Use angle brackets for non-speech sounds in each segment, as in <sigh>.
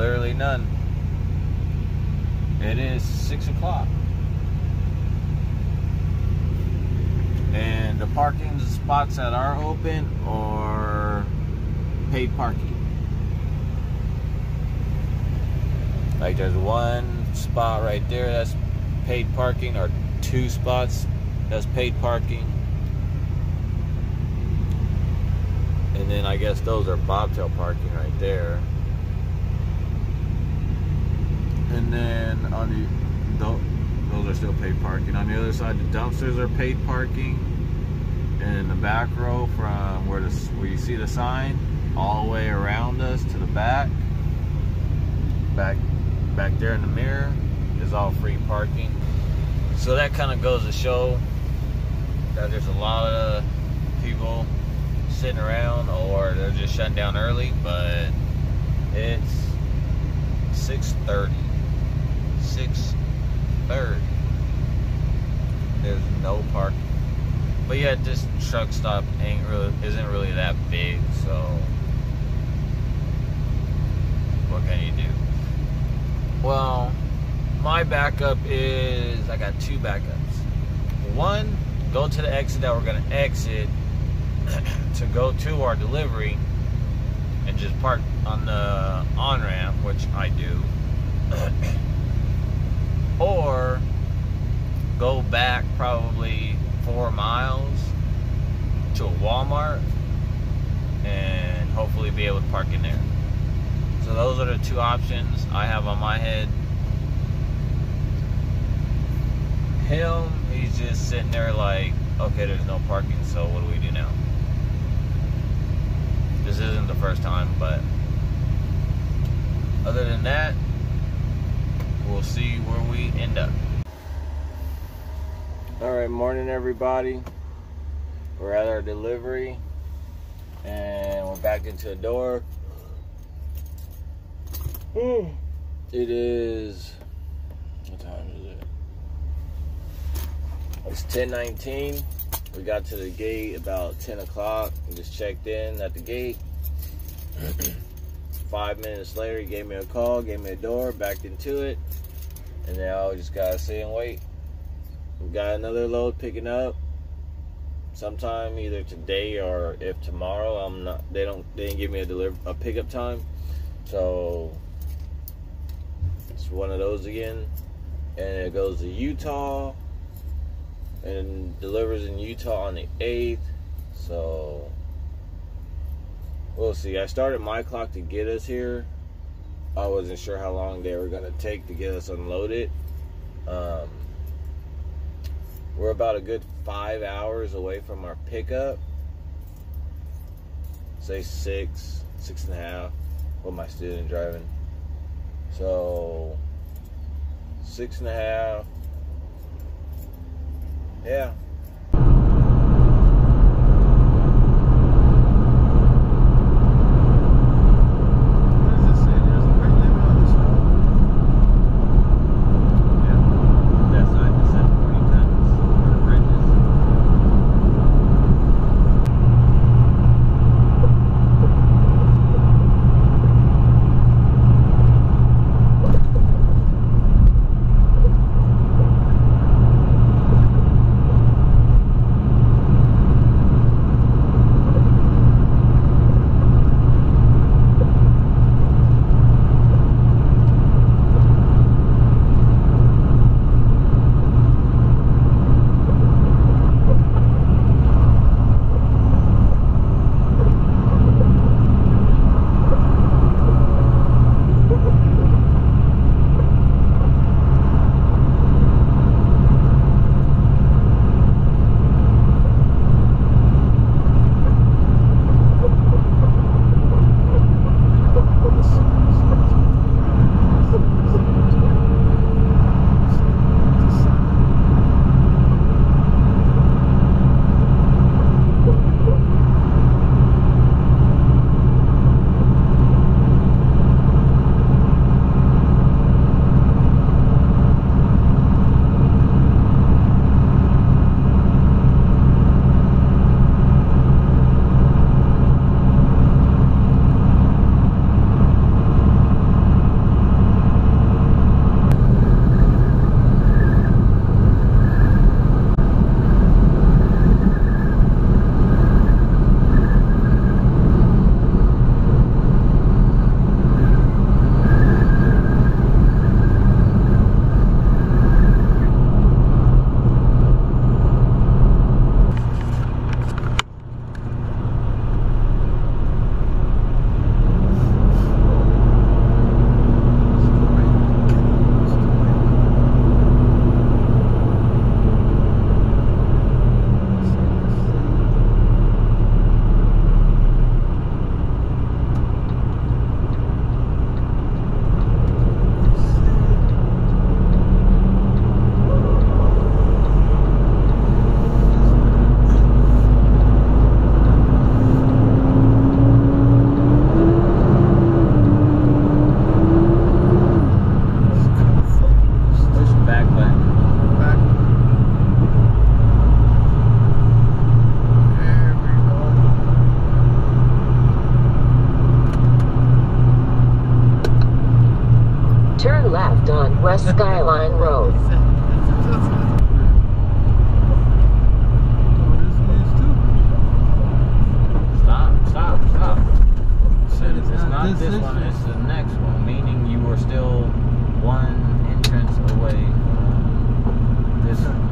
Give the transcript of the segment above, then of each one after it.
Literally none. It is six o'clock, and the parking spots that are open are paid parking. Like there's one spot right there that's paid parking, or two spots that's paid parking. And then I guess those are bobtail parking right there. And then on the tho- those are still paid parking. On the other side, the dumpsters are paid parking. And in the back row, from where the where you see the sign, all the way around us to the back, back back there in the mirror is all free parking. So that kind of goes to show that there's a lot of people sitting around or they're just shutting down early, but it's 6:30. 6:30. There's no parking. But yeah, this truck stop ain't really isn't really that big, so what can you do? Well, my backup is I got two backups. One, go to the exit that we're gonna exit <clears throat> to go to our delivery and just park on the on ramp, which I do. <clears throat> or go back probably four miles to a Walmart and hopefully be able to park in there. So those are the two options I have on my head. Him, he's just sitting there like, okay, there's no parking, so what do we do now? This isn't the first time, but other than that, we'll see where we end up. All right, morning everybody. We're at our delivery and we're back into the door. Hmm. It is what time is it? It's 10:19. We got to the gate about 10 o'clock. We just checked in at the gate. <clears throat> Five minutes later, he gave me a call, gave me a door, backed into it, and now we just gotta sit and wait. We got another load picking up sometime either today or if tomorrow. I'm not. They don't. They didn't give me a deliver a pickup time, so it's one of those again. And it goes to Utah and delivers in Utah on the 8th. So we'll see. I started my clock to get us here. I wasn't sure how long they were going to take to get us unloaded. Um, we're about a good five hours away from our pickup. Say six, six and a half with my student driving. So six and a half. Yeah. not this, this one, it's the next one, meaning you are still one entrance away from this one.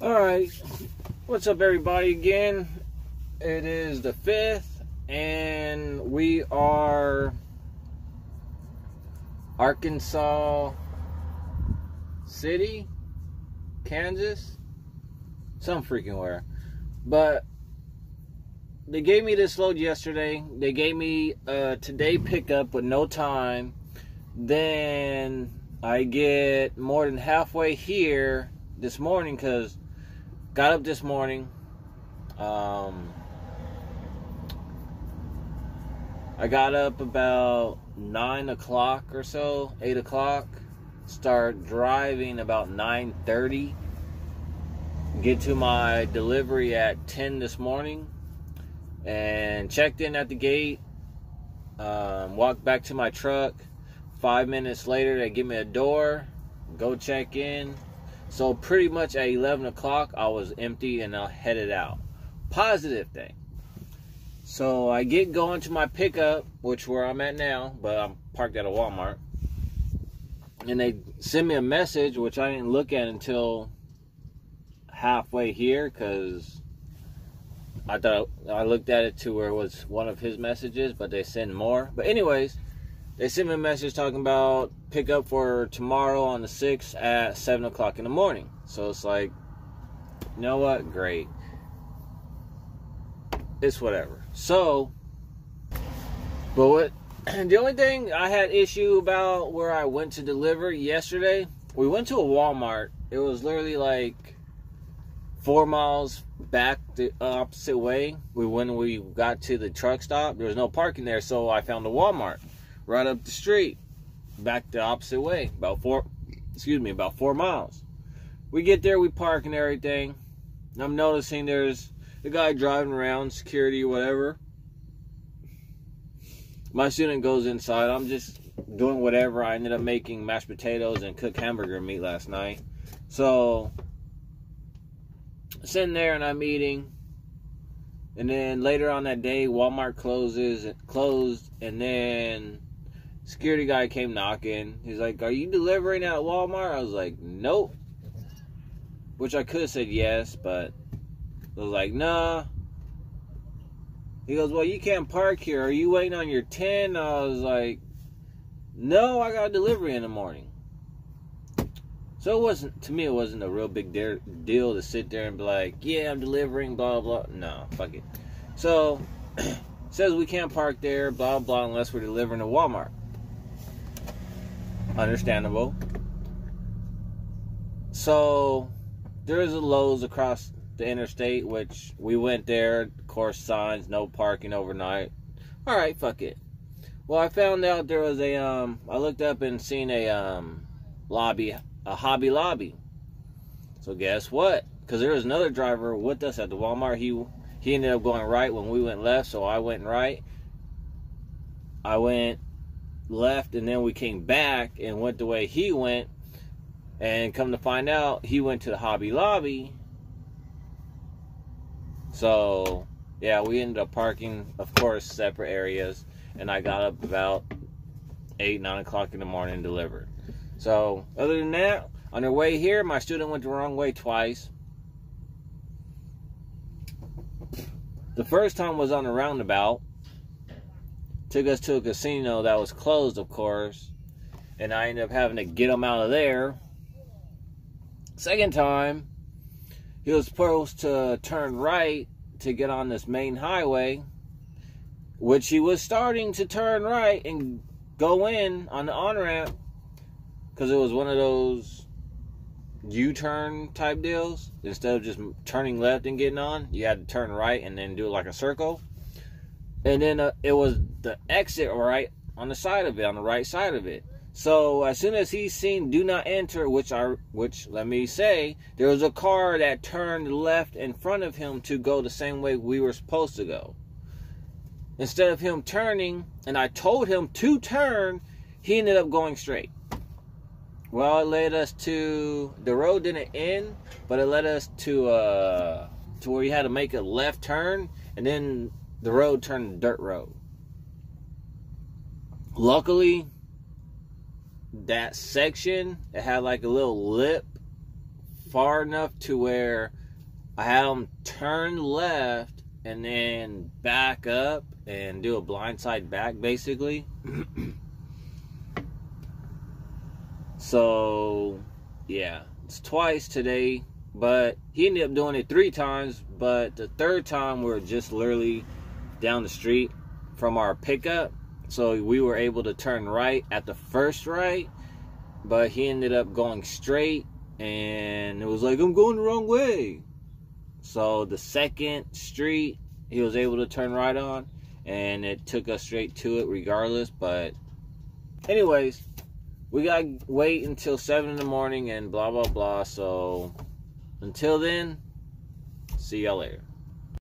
All right, what's up, everybody? Again, it is the fifth, and we are Arkansas City, Kansas, some freaking where. But they gave me this load yesterday. They gave me a today pickup with no time. Then I get more than halfway here this morning because got up this morning. Um, I got up about nine o'clock or so, eight o'clock. Start driving about nine thirty. Get to my delivery at ten this morning, and checked in at the gate. Um, walked back to my truck. Five minutes later, they give me a door. Go check in. So pretty much at eleven o'clock, I was empty and I headed out. Positive thing. So I get going to my pickup, which where I'm at now, but I'm parked at a Walmart. And they send me a message, which I didn't look at until halfway here, because I thought I looked at it to where it was one of his messages, but they send more. But anyways, they sent me a message talking about pickup for tomorrow on the 6th at 7 o'clock in the morning. So it's like, you know what? Great. It's whatever. So, but what <clears throat> the only thing I had issue about where I went to deliver yesterday, we went to a Walmart. It was literally like four miles back the opposite way. We when we got to the truck stop, there was no parking there, so I found a Walmart right up the street, back the opposite way, about four, excuse me, about four miles. We get there, we park and everything. I'm noticing there's a guy driving around, security, whatever. My student goes inside. I'm just doing whatever. I ended up making mashed potatoes and cooked hamburger meat last night. So, sitting there and I'm eating. And then later on that day, Walmart closes, it closed, and then security guy came knocking. He's like, "Are you delivering at Walmart?" I was like, "Nope." Which I could have said yes, but I was like, "Nah." He goes, "Well, you can't park here. Are you waiting on your 10?" I was like, "No, I got a delivery in the morning." So it wasn't to me. It wasn't a real big de- deal to sit there and be like, "Yeah, I'm delivering." Blah blah. No, fuck it. So <clears throat> says we can't park there. Blah blah. Unless we're delivering to Walmart. Understandable. So there's a Lowe's across the interstate, which we went there. Of course, signs, no parking overnight. All right, fuck it. Well, I found out there was a um. I looked up and seen a um lobby, a Hobby Lobby. So guess what? Because there was another driver with us at the Walmart. He he ended up going right when we went left, so I went right. I went left, and then we came back and went the way he went. And come to find out, he went to the Hobby Lobby. So, yeah, we ended up parking, of course, separate areas. And I got up about 8, 9 o'clock in the morning and delivered. So, other than that, on their way here, my student went the wrong way twice. The first time was on a roundabout. Took us to a casino that was closed, of course. And I ended up having to get him out of there. Second time, he was supposed to turn right to get on this main highway, which he was starting to turn right and go in on the on ramp because it was one of those U-turn type deals. Instead of just turning left and getting on, you had to turn right and then do like a circle. And then uh, it was the exit right on the side of it, on the right side of it. So as soon as he seen "Do not enter," which I, which let me say, there was a car that turned left in front of him to go the same way we were supposed to go. Instead of him turning, and I told him to turn, he ended up going straight. Well, it led us to the road didn't end, but it led us to uh to where you had to make a left turn, and then the road turned dirt road. Luckily, that section it had like a little lip far enough to where I had them turn left and then back up and do a blindside back basically. <clears throat> so yeah, it's twice today, but he ended up doing it three times. But the third time we are just literally down the street from our pickup So we were able to turn right at the first right, but he ended up going straight and it was like, I'm going the wrong way. So the second street, he was able to turn right on and it took us straight to it regardless. But, anyways, we got to wait until 7 in the morning and blah, blah, blah. So, until then, see y'all later.